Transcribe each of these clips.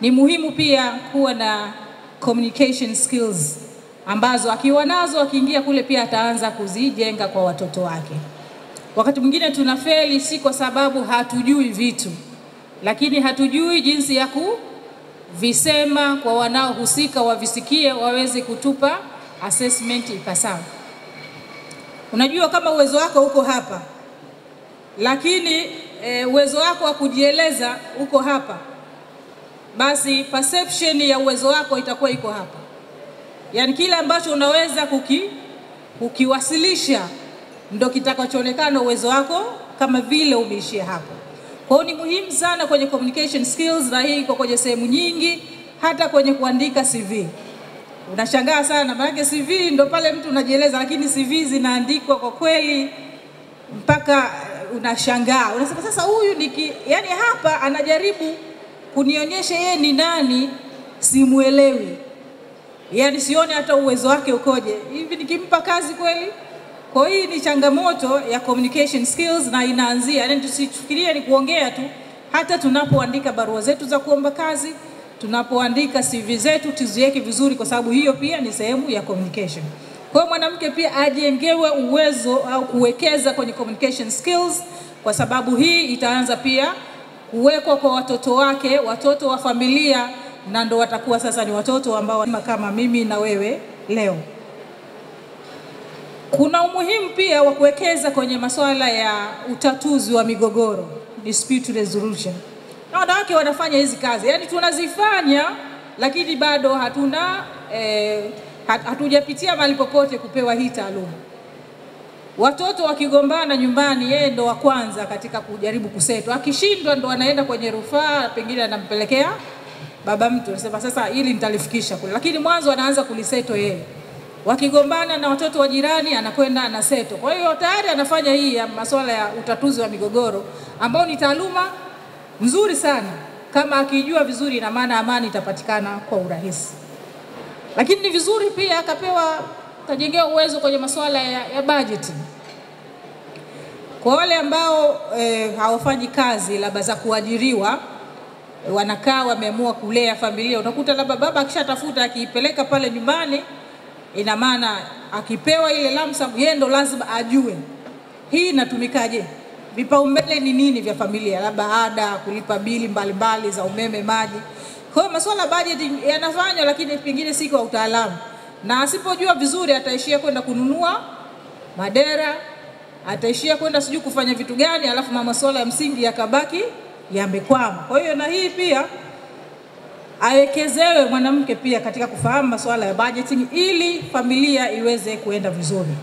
ni muhimu pia kuwa na communication skills ambazo akiwa nazo akiingia kule pia ataanza kuzijenga kwa watoto wake. Wakati mwingine tunafeli si kwa sababu hatujui vitu, lakini hatujui jinsi ya kuvisema kwa wanaohusika, wavisikie, waweze kutupa assessment ipasavyo. Unajua kama uwezo wako uko hapa, lakini e, uwezo wako wa kujieleza uko hapa, basi perception ya uwezo wako itakuwa iko hapa, yaani kile ambacho unaweza kuki, kukiwasilisha ndo kitakachoonekana uwezo wako kama vile umeishia hapo. Kwa hiyo ni muhimu sana kwenye communication skills, na hii iko kwenye sehemu nyingi, hata kwenye kuandika CV. Unashangaa sana, maanake CV ndo pale mtu unajieleza, lakini CV zinaandikwa kwa kweli mpaka unashangaa, unasema sasa huyu niki, yani hapa anajaribu kunionyesha yeye ni nani, simwelewi, yani sioni hata uwezo wake ukoje. Hivi nikimpa kazi kweli? Kwa hii ni changamoto ya communication skills na inaanzia, yani tusifikirie ni kuongea tu, hata tunapoandika barua zetu za kuomba kazi, tunapoandika CV zetu tuziweke vizuri, kwa sababu hiyo pia ni sehemu ya communication. Kwa mwanamke pia ajengewe uwezo au kuwekeza kwenye communication skills, kwa sababu hii itaanza pia kuwekwa kwa watoto wake, watoto wa familia, na ndo watakuwa sasa ni watoto ambao kama mimi na wewe leo. Kuna umuhimu pia wa kuwekeza kwenye masuala ya utatuzi wa migogoro, dispute resolution. Na wanawake wanafanya hizi kazi, yaani tunazifanya lakini bado hatuna eh, hatujapitia mahali popote kupewa hii taaluma. Watoto wakigombana nyumbani, yeye ndo wa kwanza katika kujaribu kusetwa. Akishindwa ndo anaenda kwenye rufaa, pengine anampelekea baba mtu, anasema sasa hili nitalifikisha kule, lakini mwanzo anaanza kuliseto yeye wakigombana na watoto wa jirani anakwenda anaseto. Kwa hiyo tayari anafanya hii ya masuala ya utatuzi wa migogoro ambao ni taaluma nzuri sana, kama akijua vizuri, ina maana amani itapatikana kwa urahisi. Lakini ni vizuri pia akapewa kajengewa uwezo kwenye masuala ya, ya budgeting. Kwa wale ambao e, hawafanyi kazi labda za kuajiriwa wanakaa wameamua kulea familia, unakuta labda baba akishatafuta akiipeleka pale nyumbani ina maana akipewa ile lamsam yeye ndo lazima ajue. Hii inatumikaje, vipaumbele ni nini vya familia, labda ada, kulipa bili mbalimbali za umeme, maji. Kwa hiyo masuala bajeti yanafanywa, lakini pengine si kwa utaalamu, na asipojua vizuri ataishia kwenda kununua madera, ataishia kwenda sijui kufanya vitu gani, alafu masuala ya msingi yakabaki yamekwama. Kwa hiyo na hii pia awekezewe mwanamke pia katika kufahamu masuala ya budgeting ili familia iweze kuenda vizuri.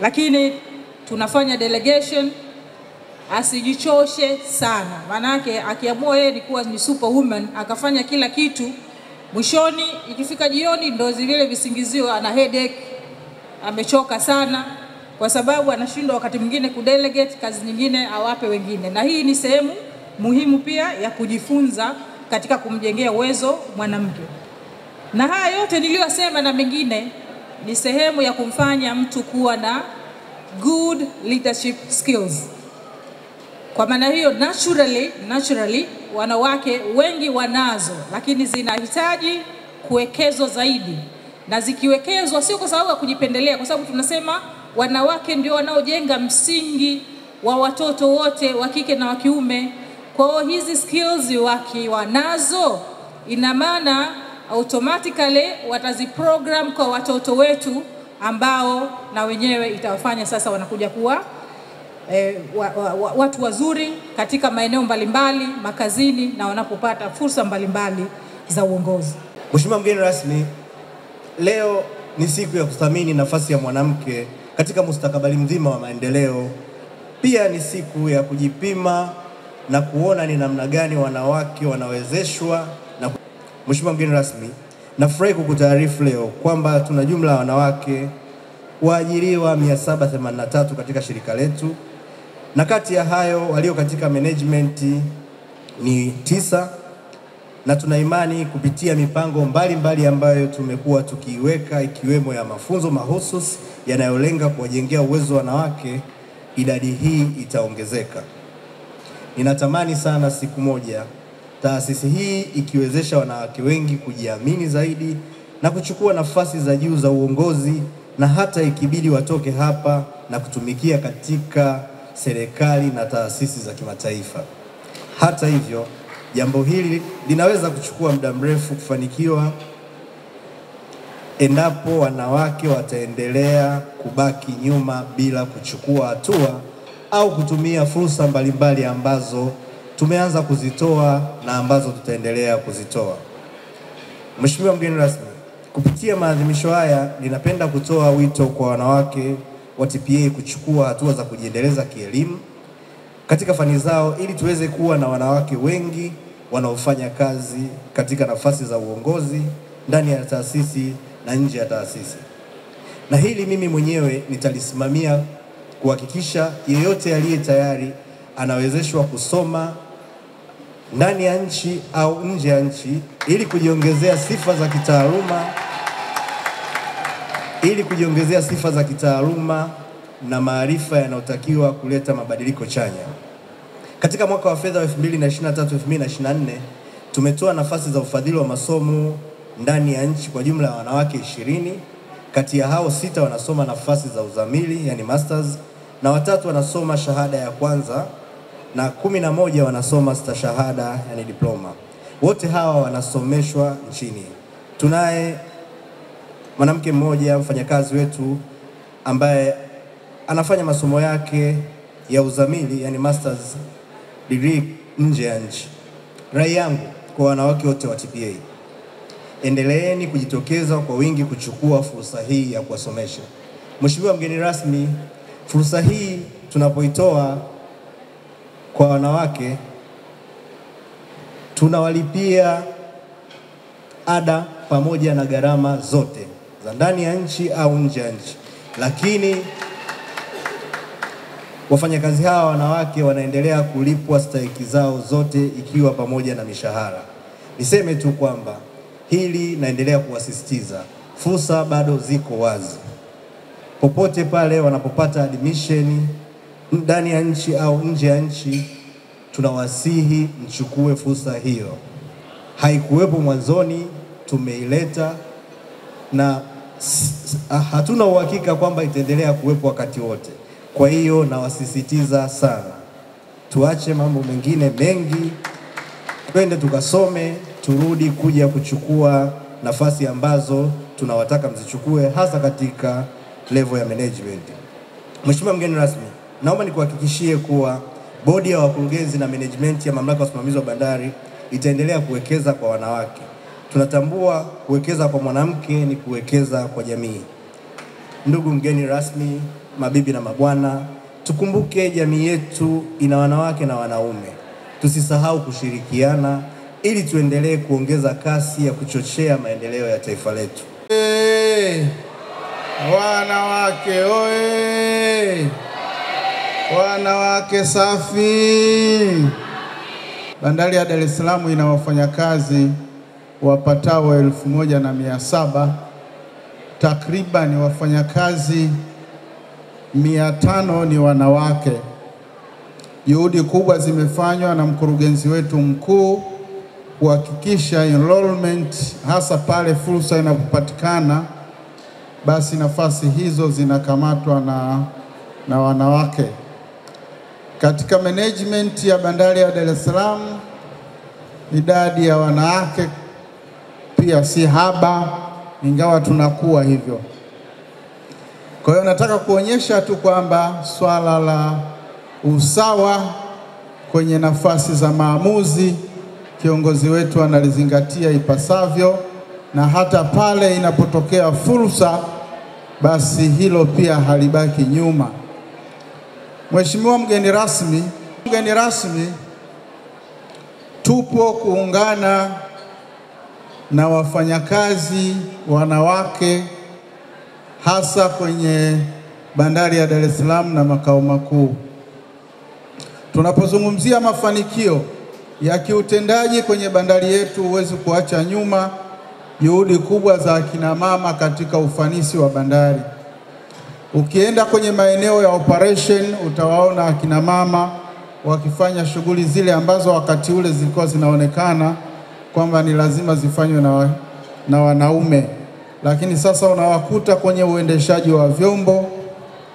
Lakini tunafanya delegation, asijichoshe sana, maanake akiamua yeye ni kuwa ni superwoman akafanya kila kitu, mwishoni ikifika jioni ndo zile visingizio, ana headache, amechoka sana, kwa sababu anashindwa wakati mwingine kudelegate kazi nyingine awape wengine, na hii ni sehemu muhimu pia ya kujifunza katika kumjengea uwezo mwanamke. Na haya yote niliyosema na mengine ni sehemu ya kumfanya mtu kuwa na good leadership skills. Kwa maana hiyo, naturally, naturally wanawake wengi wanazo, lakini zinahitaji kuwekezwa zaidi, na zikiwekezwa sio kwa sababu ya kujipendelea, kwa sababu tunasema wanawake ndio wanaojenga msingi wa watoto wote wa kike na wa kiume. Kwa hiyo hizi skills wakiwa nazo, ina maana automatically wataziprogram kwa watoto wetu ambao na wenyewe itawafanya sasa wanakuja kuwa eh, wa, wa, wa, watu wazuri katika maeneo mbalimbali makazini na wanapopata fursa mbalimbali za uongozi. Mheshimiwa mgeni rasmi, leo ni siku ya kuthamini nafasi ya mwanamke katika mustakabali mzima wa maendeleo. Pia ni siku ya kujipima na kuona ni namna gani wanawake wanawezeshwa na Mheshimiwa mgeni rasmi, nafurahi kukutaarifu leo kwamba tuna jumla ya wanawake waajiriwa 783 katika shirika letu, na kati ya hayo walio katika management ni tisa, na tuna imani kupitia mipango mbalimbali mbali ambayo tumekuwa tukiiweka ikiwemo ya mafunzo mahususi yanayolenga kuwajengea uwezo wanawake, idadi hii itaongezeka. Ninatamani sana siku moja taasisi hii ikiwezesha wanawake wengi kujiamini zaidi na kuchukua nafasi za juu za uongozi na hata ikibidi watoke hapa na kutumikia katika serikali na taasisi za kimataifa. Hata hivyo, jambo hili linaweza kuchukua muda mrefu kufanikiwa endapo wanawake wataendelea kubaki nyuma bila kuchukua hatua au kutumia fursa mbalimbali ambazo tumeanza kuzitoa na ambazo tutaendelea kuzitoa. Mheshimiwa mgeni rasmi, kupitia maadhimisho haya ninapenda kutoa wito kwa wanawake wa TPA kuchukua hatua za kujiendeleza kielimu katika fani zao ili tuweze kuwa na wanawake wengi wanaofanya kazi katika nafasi za uongozi ndani ya taasisi na nje ya taasisi. Na hili mimi mwenyewe nitalisimamia kuhakikisha yeyote aliye tayari anawezeshwa kusoma ndani ya nchi au nje ya nchi ili kujiongezea sifa za kitaaluma ili kujiongezea sifa za kitaaluma na maarifa yanayotakiwa kuleta mabadiliko chanya. Katika mwaka wa fedha wa 2023-2024 tumetoa nafasi za ufadhili wa masomo ndani ya nchi kwa jumla ya wanawake ishirini. Kati ya hao sita wanasoma nafasi za uzamili yani masters, na watatu wanasoma shahada ya kwanza na kumi na moja wanasoma stashahada yani diploma. Wote hawa wanasomeshwa nchini. Tunaye mwanamke mmoja mfanyakazi wetu ambaye anafanya masomo yake ya uzamili yani masters degree nje ya nchi. Rai yangu kwa wanawake wote wa TPA, endeleeni kujitokeza kwa wingi kuchukua fursa hii ya kuwasomesha. Mheshimiwa mgeni rasmi, fursa hii tunapoitoa kwa wanawake tunawalipia ada pamoja na gharama zote za ndani ya nchi au nje ya nchi, lakini wafanyakazi hawa wanawake wanaendelea kulipwa stahiki zao zote ikiwa pamoja na mishahara. Niseme tu kwamba hili naendelea kuwasisitiza, fursa bado ziko wazi. Popote pale wanapopata admission ndani ya nchi au nje ya nchi, tunawasihi mchukue fursa hiyo. Haikuwepo mwanzoni, tumeileta na s- hatuna uhakika kwamba itaendelea kuwepo wakati wote. Kwa hiyo nawasisitiza sana, tuache mambo mengine mengi, twende tukasome, turudi kuja kuchukua nafasi ambazo tunawataka mzichukue, hasa katika level ya management. Mheshimiwa mgeni rasmi, naomba nikuhakikishie kuwa bodi ya wakurugenzi na management ya mamlaka ya usimamizi wa bandari itaendelea kuwekeza kwa wanawake. Tunatambua kuwekeza kwa mwanamke ni kuwekeza kwa jamii. Ndugu mgeni rasmi, mabibi na mabwana, tukumbuke jamii yetu ina wanawake na wanaume. Tusisahau kushirikiana ili tuendelee kuongeza kasi ya kuchochea maendeleo ya taifa letu. Hey! Wanawake oye! Wanawake safi! Bandari ya Dar es Salaam ina wafanyakazi wapatao elfu moja na mia saba takriban wafanyakazi mia tano ni wanawake. Juhudi kubwa zimefanywa na mkurugenzi wetu mkuu kuhakikisha enrollment, hasa pale fursa inapopatikana, basi nafasi hizo zinakamatwa na, na wanawake. Katika management ya bandari ya Dar es Salaam, idadi ya wanawake pia si haba, ingawa tunakuwa hivyo. Kwa hiyo nataka kuonyesha tu kwamba swala la usawa kwenye nafasi za maamuzi kiongozi wetu analizingatia ipasavyo, na hata pale inapotokea fursa, basi hilo pia halibaki nyuma. Mheshimiwa mgeni rasmi, mgeni rasmi, tupo kuungana na wafanyakazi wanawake hasa kwenye bandari ya Dar es Salaam na makao makuu. Tunapozungumzia mafanikio ya kiutendaji kwenye bandari yetu, huwezi kuacha nyuma juhudi kubwa za akina mama katika ufanisi wa bandari. Ukienda kwenye maeneo ya operation utawaona akina mama wakifanya shughuli zile ambazo wakati ule zilikuwa zinaonekana kwamba ni lazima zifanywe na, na wanaume, lakini sasa unawakuta kwenye uendeshaji wa vyombo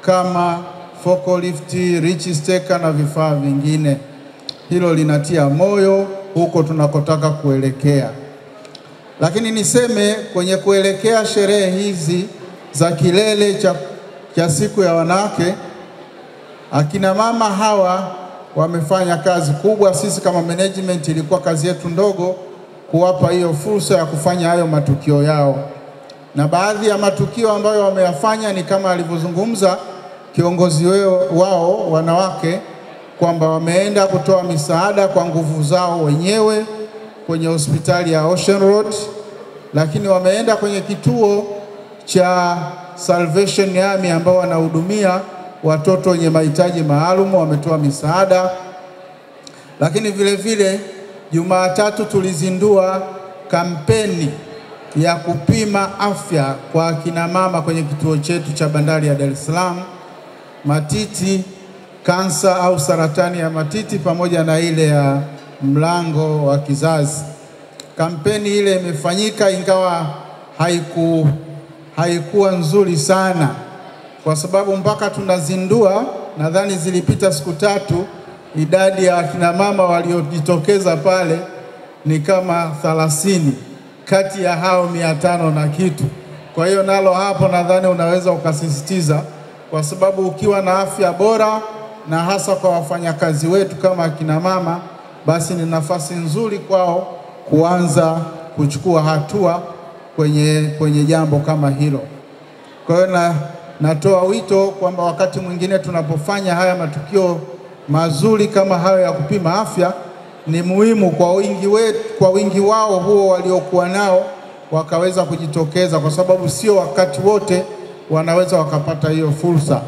kama forklift, reach stacker na vifaa vingine. Hilo linatia moyo huko tunakotaka kuelekea. Lakini niseme kwenye kuelekea sherehe hizi za kilele cha, cha siku ya wanawake, akina mama hawa wamefanya kazi kubwa. Sisi kama management ilikuwa kazi yetu ndogo kuwapa hiyo fursa ya kufanya hayo matukio yao, na baadhi ya matukio ambayo wameyafanya ni kama alivyozungumza kiongozi wao wanawake kwamba wameenda kutoa misaada kwa nguvu zao wenyewe kwenye hospitali ya Ocean Road, lakini wameenda kwenye kituo cha Salvation Army ambao wanahudumia watoto wenye mahitaji maalum, wametoa misaada. Lakini vile vile Jumatatu tulizindua kampeni ya kupima afya kwa akina mama kwenye kituo chetu cha bandari ya Dar es Salaam, matiti, kansa au saratani ya matiti pamoja na ile ya mlango wa kizazi. Kampeni ile imefanyika ingawa haiku haikuwa nzuri sana, kwa sababu mpaka tunazindua, nadhani zilipita siku tatu, idadi ya akina mama waliojitokeza pale ni kama thelathini kati ya hao mia tano na kitu. Kwa hiyo nalo hapo nadhani unaweza ukasisitiza, kwa sababu ukiwa na afya bora na hasa kwa wafanyakazi wetu kama akina mama, basi ni nafasi nzuri kwao kuanza kuchukua hatua kwenye, kwenye jambo kama hilo. Kwa hiyo na, natoa wito kwamba wakati mwingine tunapofanya haya matukio mazuri kama hayo ya kupima afya ni muhimu kwa wingi, we, kwa wingi wao huo waliokuwa nao wakaweza kujitokeza, kwa sababu sio wakati wote wanaweza wakapata hiyo fursa.